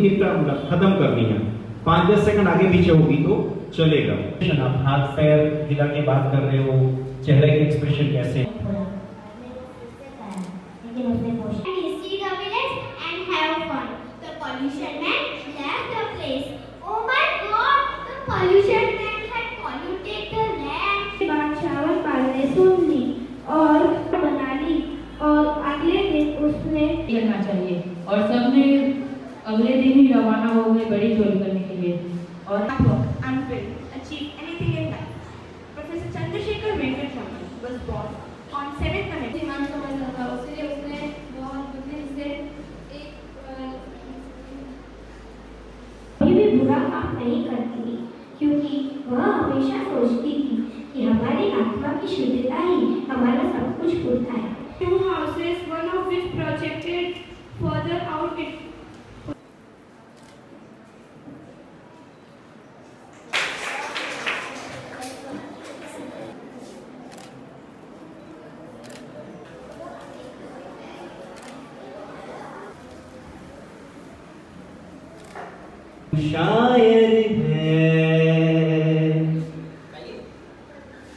निपटा खत्म करनी है। पाँच दस सेकंड आगे पीछे होगी तो चलेगा। आप हाथ पैर हिला के बात कर रहे हो चेहरे के एक्सप्रेशन कैसे. Oh my god, the pollution man had polluted the land. बादशाहत पालने सुन ली और बना और अगले दिन उसने करना चाहिए। और सबने अगले दिन ही रवाना हो गए बड़ी चोरी करने के लिए और and will achieve anything in life. Professor Chandrasekhar Venkata was born on 7th May. ध्यान समझना था उसके उसने बहुत बुद्धि से एक भी बुरा काम नहीं करती क्योंकि वह हमेशा सोचती थी कि हमारी आत्मा की शुद्धता ही हमारा सब कुछ होता है Two houses, one of which शायर है।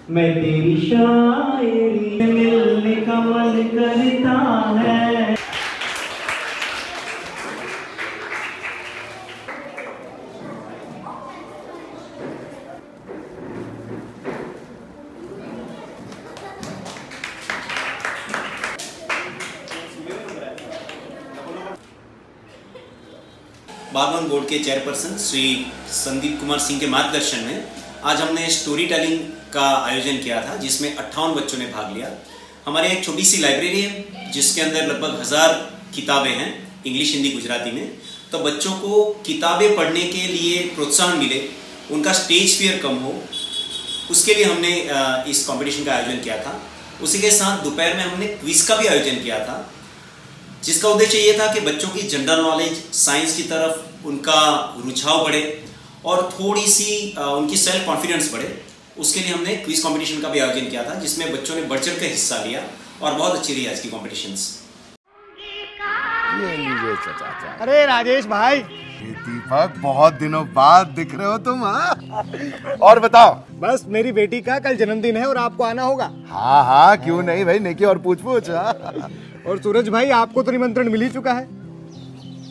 मैं तेरी शायरी मिलने का मन करता है। बागवान बोर्ड के चेयरपर्सन श्री संदीप कुमार सिंह के मार्गदर्शन में आज हमने स्टोरी टेलिंग का आयोजन किया था, जिसमें अट्ठावन बच्चों ने भाग लिया। हमारे एक छोटी सी लाइब्रेरी है, जिसके अंदर लगभग हज़ार किताबें हैं इंग्लिश हिंदी गुजराती में। तो बच्चों को किताबें पढ़ने के लिए प्रोत्साहन मिले, उनका स्टेज फियर कम हो, उसके लिए हमने इस कंपटीशन का आयोजन किया था। उसी के साथ दोपहर में हमने क्विज का भी आयोजन किया था जिसका उद्देश्य ये था कि बच्चों की जनरल नॉलेज साइंस की तरफ़ उनका रुझाव बढ़े और थोड़ी सी उनकी सेल्फ कॉन्फिडेंस बढ़े। उसके लिए हमने क्विज कंपटीशन का भी आयोजन किया था जिसमें बच्चों ने बढ़ चढ़ कर हिस्सा लिया और बहुत अच्छी रही आज की चाचा अरे राजेश भाई। दीपक बहुत दिनों बाद दिख रहे हो तुम हाँ? और बताओ। बस मेरी बेटी का कल जन्मदिन है और आपको आना होगा। हाँ हाँ क्यों नहीं भाई नेकी और पूछ पूछ हाँ। और सूरज भाई आपको तो निमंत्रण मिल ही चुका है।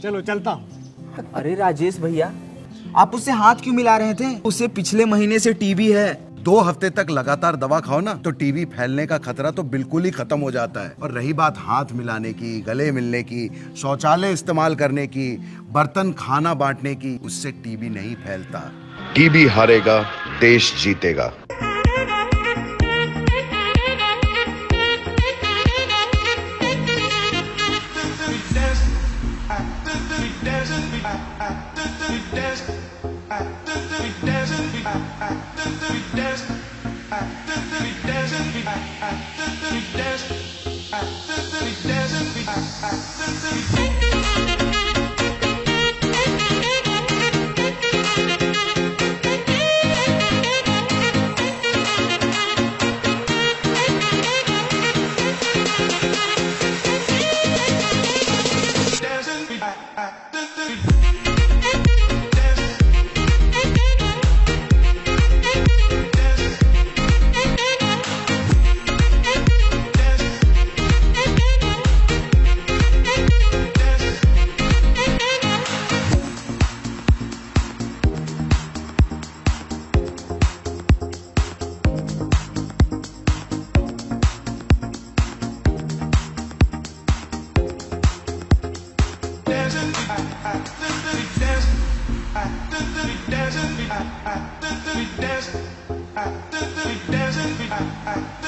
चलो चलता हूँ। अरे राजेश भैया आप उससे हाथ क्यों मिला रहे थे? उसे पिछले महीने से टीबी है। दो हफ़्ते तक लगातार दवा खाओ ना तो टीबी फैलने का खतरा तो बिल्कुल ही खत्म हो जाता है। और रही बात हाथ मिलाने की गले मिलने की शौचालय इस्तेमाल करने की बर्तन खाना बांटने की उससे टीबी नहीं फैलता। टीबी हारेगा देश जीतेगा।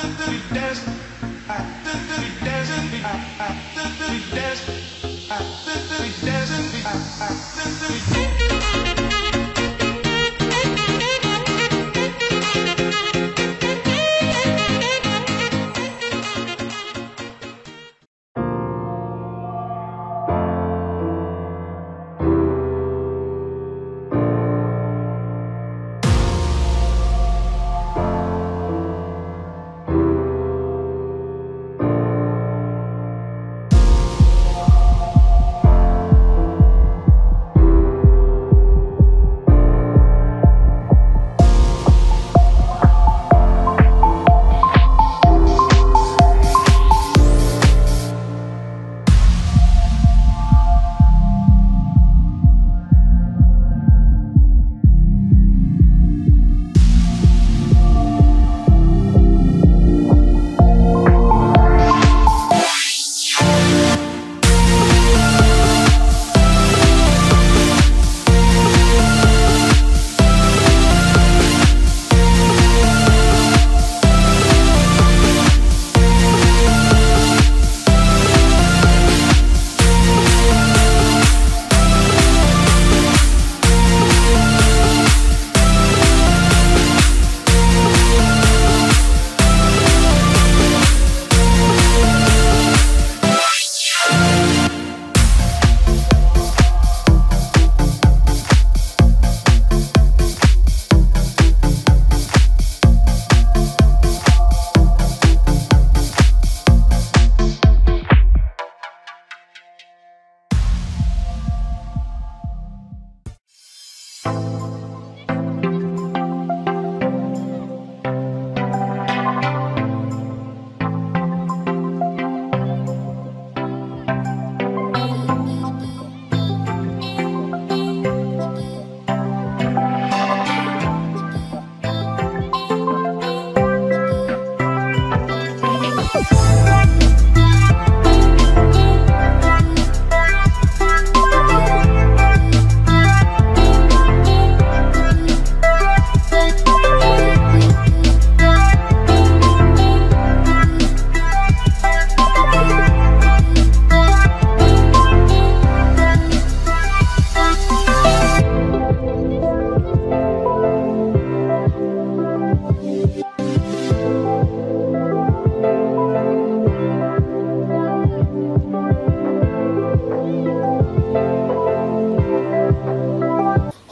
We dance.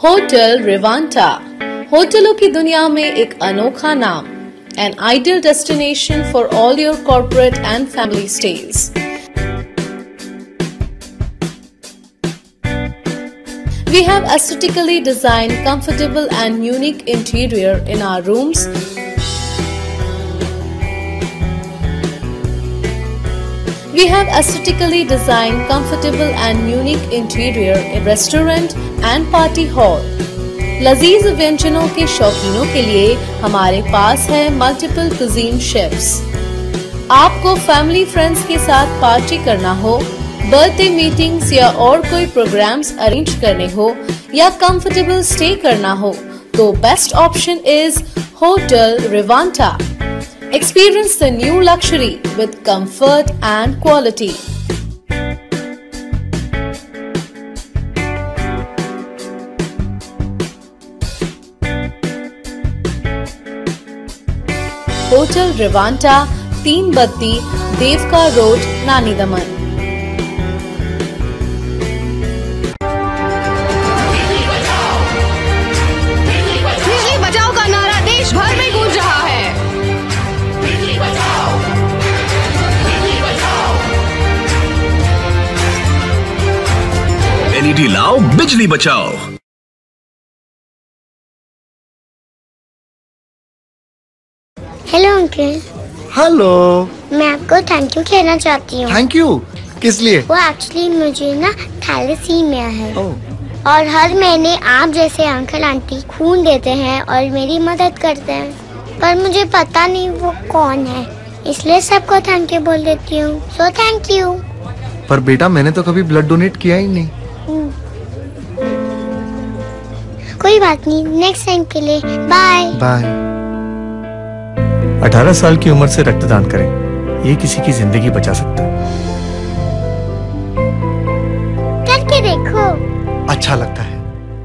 होटल रिवांटा होटलों की दुनिया में एक अनोखा नाम an ideal destination for all your corporate and family stage We have aesthetically designed, comfortable and unique interior in our rooms. We have aesthetically designed, comfortable and unique interior in restaurant and party hall. लजीज व्यंजनों के शौकीनों के लिए हमारे पास है multiple cuisine chefs आपको family friends के साथ पार्टी करना हो बर्थडे मीटिंग्स या और कोई प्रोग्राम्स अरेंज करने हो या कंफर्टेबल स्टे करना हो तो best option is hotel Rivanta Experience the new luxury with comfort and quality. Hotel Revanta, Teen Batti, Devka Road, Nani Daman. LED लाओ बिजली बचाओ। हेलो अंकल हेलो मैं आपको थैंक यू कहना चाहती हूँ। थैंक यू किस लिए? वो एक्चुअली मुझे ना थैलेसीमिया है। Oh. और हर महीने आप जैसे अंकल आंटी खून देते हैं और मेरी मदद करते हैं। पर मुझे पता नहीं वो कौन है। इसलिए सबको थैंक यू बोल देती हूँ। सो थैंक यू पर बेटा मैंने तो कभी ब्लड डोनेट किया ही नहीं। कोई बात नहीं नेक्स्ट टाइम के लिए बाय बाय 18 साल की उम्र से रक्तदान करें ये किसी की ज़िंदगी बचा सकता है। करके देखो। अच्छा लगता है।